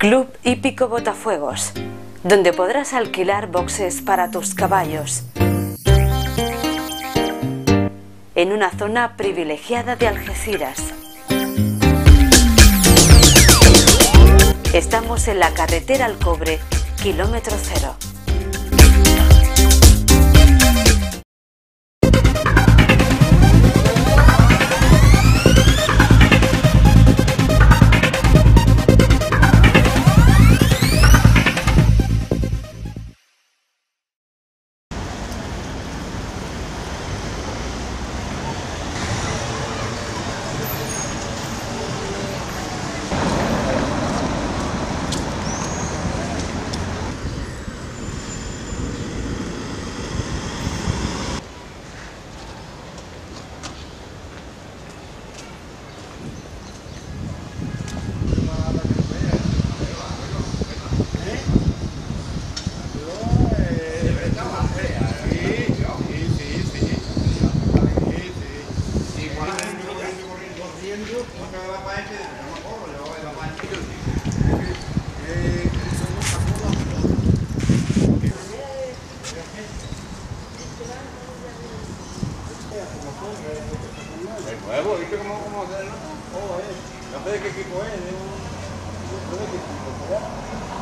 Club Hípico Botafuegos, donde podrás alquilar boxes para tus caballos. En una zona privilegiada de Algeciras. Estamos en la carretera al cobre, kilómetro cero. El nuevo, ¿viste cómo, cómo hacerlo? Oh, eh. No sé de qué equipo es, de un... No sé de equipo, ¿verdad?